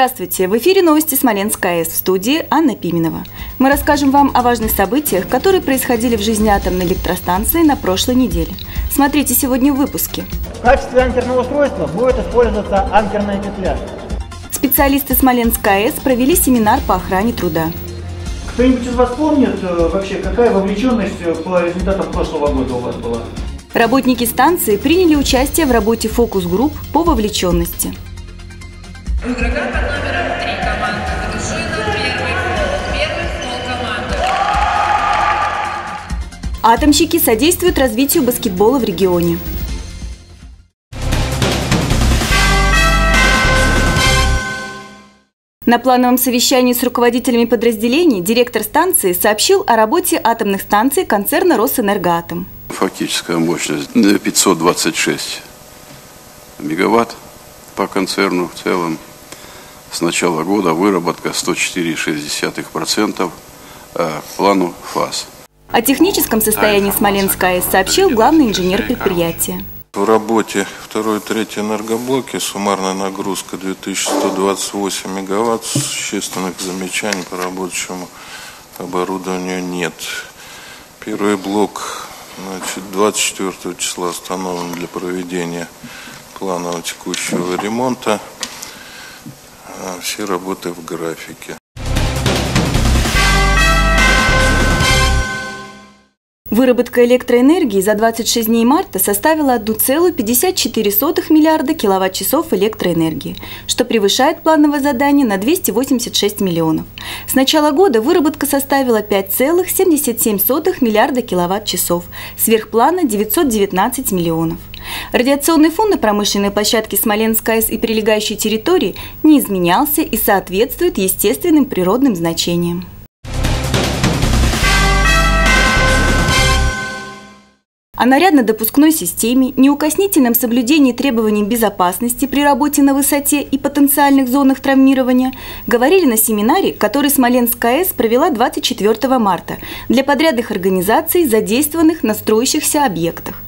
Здравствуйте! В эфире новости Смоленск АЭС в студии Анна Пименова. Мы расскажем вам о важных событиях, которые происходили в жизни атомной электростанции на прошлой неделе. Смотрите сегодня в выпуске. В качестве анкерного устройства будет использоваться анкерная петля. Специалисты Смоленск АЭС провели семинар по охране труда. Кто-нибудь из вас помнит э, вообще, какая вовлеченность э, по результатам прошлого года у вас была? Работники станции приняли участие в работе фокус-групп по вовлеченности. У игрока под номером 3 команда дружина первый фол. Первый фол команды. Атомщики содействуют развитию баскетбола в регионе. На плановом совещании с руководителями подразделений директор станции сообщил о работе атомных станций концерна «Росэнергоатом». Фактическая мощность 526 мегаватт по концерну в целом. С начала года выработка 104,6% а к плану ФАС. О техническом состоянии Смоленска АЭС сообщил главный инженер предприятия. В работе 2-3 энергоблоки суммарная нагрузка 2128 мегаватт. Существенных замечаний по рабочему оборудованию нет. Первый блок значит, 24 числа установлен для проведения планового текущего ремонта. А Все работы в графике. Выработка электроэнергии за 26 дней марта составила 1,54 миллиарда киловатт-часов электроэнергии, что превышает плановое задание на 286 миллионов. С начала года выработка составила 5,77 миллиарда киловатт-часов, сверхплана 919 миллионов. Радиационный фон на промышленной площадке Смоленской АЭС и прилегающей территории не изменялся и соответствует естественным природным значениям. О нарядно-допускной системе, неукоснительном соблюдении требований безопасности при работе на высоте и потенциальных зонах травмирования говорили на семинаре, который Смоленск АЭС провела 24 марта для подрядных организаций, задействованных на строящихся объектах.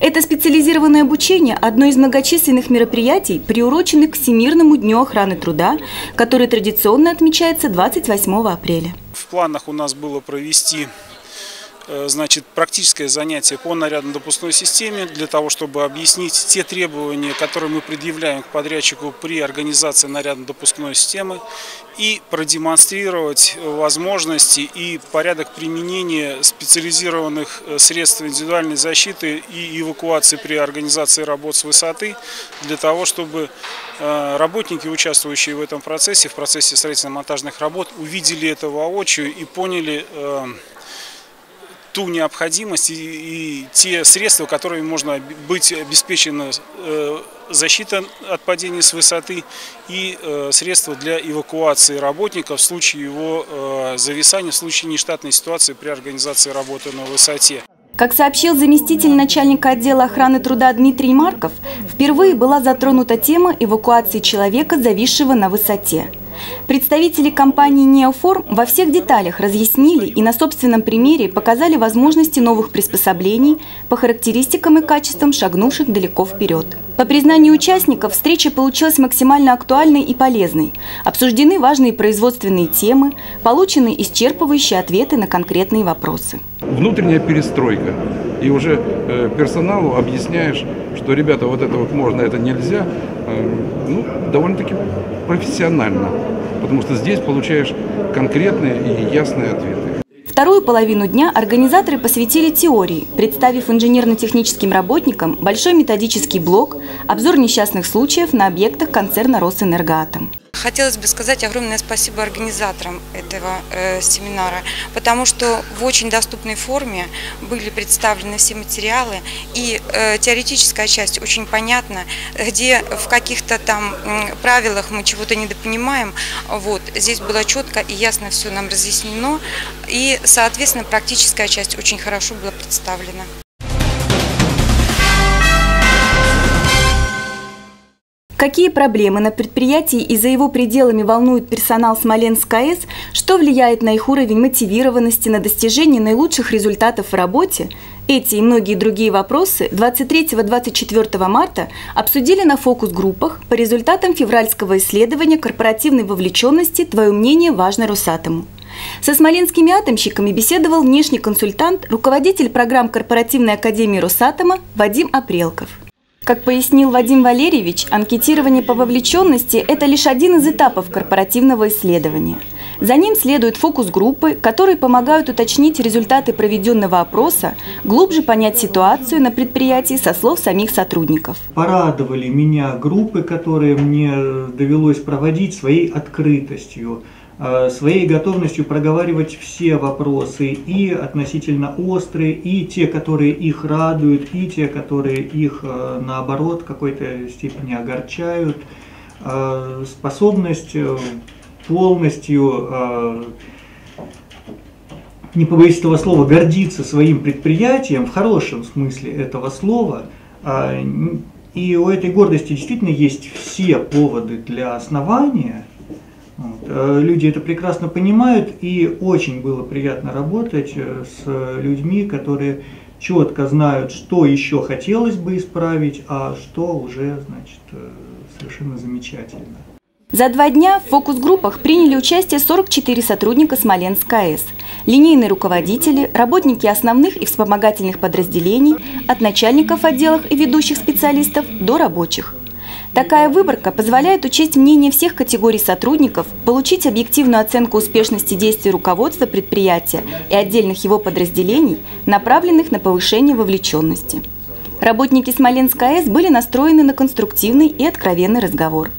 Это специализированное обучение – одно из многочисленных мероприятий, приуроченных к Всемирному дню охраны труда, который традиционно отмечается 28 апреля. В планах у нас было провести значит, практическое занятие по нарядно-допускной системе для того, чтобы объяснить те требования, которые мы предъявляем к подрядчику при организации нарядно-допускной системы и продемонстрировать возможности и порядок применения специализированных э, средств индивидуальной защиты и эвакуации при организации работ с высоты для того, чтобы э, работники, участвующие в этом процессе, в процессе строительно-монтажных работ, увидели это воочию и поняли э, ту необходимость и, и те средства, которыми можно быть обеспечена э, защита от падения с высоты и э, средства для эвакуации работника в случае его э, зависания, в случае нештатной ситуации при организации работы на высоте. Как сообщил заместитель начальника отдела охраны труда Дмитрий Марков, впервые была затронута тема эвакуации человека, зависшего на высоте. Представители компании «Неоформ» во всех деталях разъяснили и на собственном примере показали возможности новых приспособлений по характеристикам и качествам шагнувших далеко вперед. По признанию участников, встреча получилась максимально актуальной и полезной. Обсуждены важные производственные темы, получены исчерпывающие ответы на конкретные вопросы. Внутренняя перестройка. И уже э, персоналу объясняешь, что, ребята, вот это вот можно, это нельзя, э, ну, довольно-таки профессионально. Потому что здесь получаешь конкретные и ясные ответы. Вторую половину дня организаторы посвятили теории, представив инженерно-техническим работникам большой методический блок, обзор несчастных случаев на объектах концерна «Росэнергоатом». Хотелось бы сказать огромное спасибо организаторам этого э, семинара, потому что в очень доступной форме были представлены все материалы, и э, теоретическая часть очень понятна, где в каких-то там э, правилах мы чего-то недопонимаем, вот, здесь было четко и ясно все нам разъяснено, и, соответственно, практическая часть очень хорошо была представлена. Какие проблемы на предприятии и за его пределами волнуют персонал Смоленск АЭС, что влияет на их уровень мотивированности на достижение наилучших результатов в работе, эти и многие другие вопросы 23-24 марта обсудили на фокус-группах по результатам февральского исследования корпоративной вовлеченности «Твое мнение важно Росатому». Со смоленскими атомщиками беседовал внешний консультант, руководитель программ корпоративной академии Росатома Вадим Апрелков. Как пояснил Вадим Валерьевич, анкетирование по вовлеченности – это лишь один из этапов корпоративного исследования. За ним следуют фокус-группы, которые помогают уточнить результаты проведенного опроса, глубже понять ситуацию на предприятии со слов самих сотрудников. Порадовали меня группы, которые мне довелось проводить своей открытостью – своей готовностью проговаривать все вопросы, и относительно острые, и те, которые их радуют, и те, которые их, э, наоборот, в какой-то степени огорчают. Э, способность полностью, не побоюсь этого слова, гордиться своим предприятием, в хорошем смысле этого слова, и у этой гордости действительно есть все поводы для основания. Э, люди это прекрасно понимают, и очень было приятно работать э, с людьми, которые четко знают, что еще хотелось бы исправить, а что уже, значит, э, совершенно замечательно. За два дня в фокус-группах приняли участие 44 сотрудника Смоленск АЭС, линейные руководители, работники основных и вспомогательных подразделений, от начальников отделов и ведущих специалистов до рабочих. Такая выборка позволяет учесть мнение всех категорий сотрудников, получить объективную оценку успешности действий руководства предприятия и отдельных его подразделений, направленных на повышение вовлеченности. Работники Смоленска АЭС были настроены на конструктивный и откровенный разговор.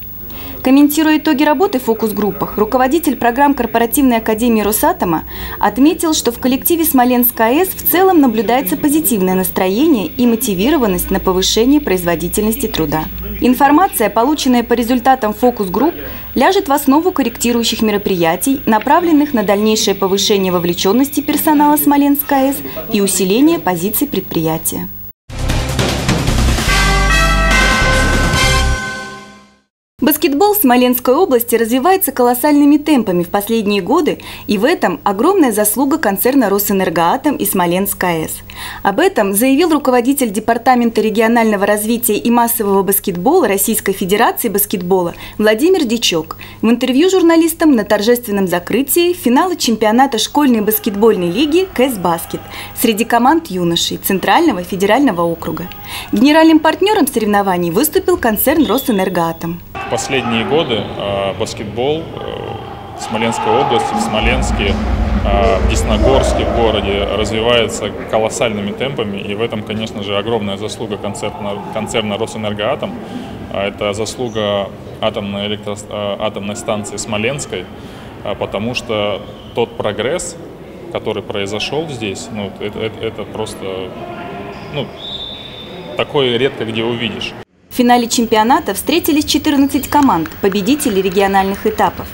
Комментируя итоги работы в фокус-группах, руководитель программ корпоративной академии Росатома отметил, что в коллективе Смоленск АЭС в целом наблюдается позитивное настроение и мотивированность на повышение производительности труда. Информация, полученная по результатам фокус-групп, ляжет в основу корректирующих мероприятий, направленных на дальнейшее повышение вовлеченности персонала Смоленск АЭС и усиление позиций предприятия. Баскетбол в Смоленской области развивается колоссальными темпами в последние годы, и в этом огромная заслуга концерна «Росэнергоатом» и «Смоленск АЭС». Об этом заявил руководитель Департамента регионального развития и массового баскетбола Российской Федерации баскетбола Владимир Дичок в интервью журналистам на торжественном закрытии финала чемпионата школьной баскетбольной лиги «КС Баскет» среди команд юношей Центрального федерального округа. Генеральным партнером соревнований выступил концерн «Росэнергоатом» последние годы э, баскетбол э, в Смоленской области, в Смоленске, э, в Десногорске, в городе развивается колоссальными темпами. И в этом, конечно же, огромная заслуга концерна, концерна «Росэнергоатом». Это заслуга атомной, электро... атомной станции Смоленской, потому что тот прогресс, который произошел здесь, ну, это, это, это просто ну, такое редко где увидишь. В финале чемпионата встретились 14 команд, победителей региональных этапов.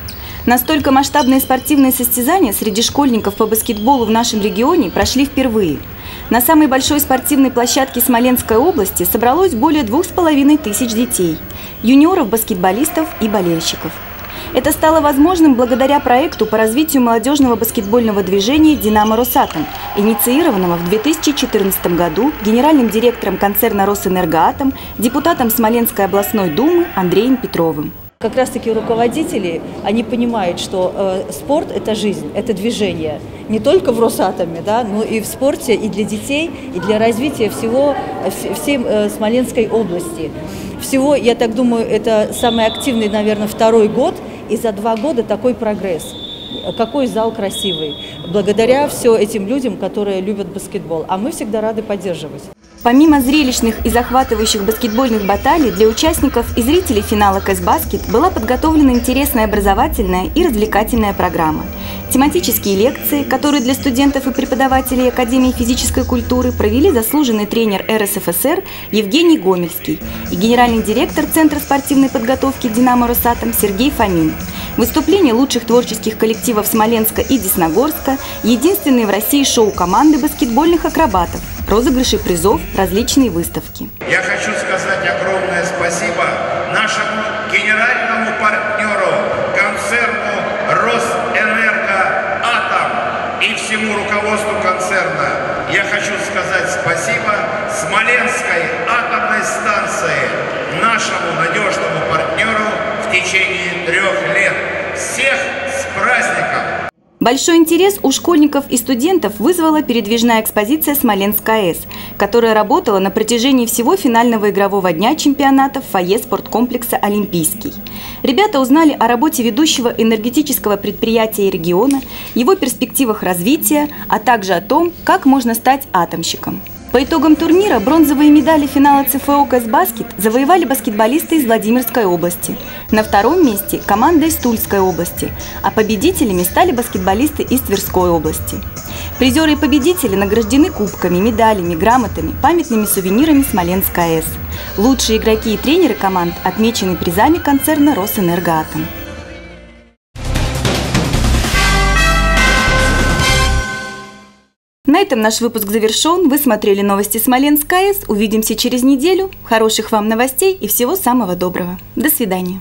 Настолько масштабные спортивные состязания среди школьников по баскетболу в нашем регионе прошли впервые. На самой большой спортивной площадке Смоленской области собралось более двух с половиной тысяч детей, юниоров, баскетболистов и болельщиков – это стало возможным благодаря проекту по развитию молодежного баскетбольного движения «Динамо Росатом», инициированного в 2014 году генеральным директором концерна «Росэнергоатом», депутатом Смоленской областной думы Андреем Петровым. Как раз таки руководители, они понимают, что э, спорт – это жизнь, это движение. Не только в Росатоме, да, но и в спорте, и для детей, и для развития всего, всей э, Смоленской области. Всего, я так думаю, это самый активный, наверное, второй год – и за два года такой прогресс. Какой зал красивый. Благодаря все этим людям, которые любят баскетбол. А мы всегда рады поддерживать. Помимо зрелищных и захватывающих баскетбольных баталий, для участников и зрителей финала «Кэсбаскет» была подготовлена интересная образовательная и развлекательная программа. Тематические лекции, которые для студентов и преподавателей Академии физической культуры провели заслуженный тренер РСФСР Евгений Гомельский и генеральный директор Центра спортивной подготовки «Динамо Росатом» Сергей Фомин. Выступления лучших творческих коллективов Смоленска и Десногорска, единственные в России шоу команды баскетбольных акробатов – розыгрыши призов, различные выставки. Я хочу сказать огромное спасибо нашему генеральному партнеру, концерну Росэнергоатом и всему руководству концерна. Я хочу сказать спасибо Смоленской атомной станции, нашему надежному партнеру в течение трех лет. Всех с праздником! Большой интерес у школьников и студентов вызвала передвижная экспозиция «Смоленск АЭС», которая работала на протяжении всего финального игрового дня чемпионата в фойе спорткомплекса «Олимпийский». Ребята узнали о работе ведущего энергетического предприятия региона, его перспективах развития, а также о том, как можно стать атомщиком. По итогам турнира бронзовые медали финала ЦФО «Кэсбаскет» завоевали баскетболисты из Владимирской области. На втором месте – команда из Тульской области, а победителями стали баскетболисты из Тверской области. Призеры и победители награждены кубками, медалями, грамотами, памятными сувенирами Смоленск АЭС. Лучшие игроки и тренеры команд отмечены призами концерна «Росэнергоатом». Этом наш выпуск завершен. Вы смотрели новости Смоленск АЭС. Увидимся через неделю. Хороших вам новостей и всего самого доброго. До свидания.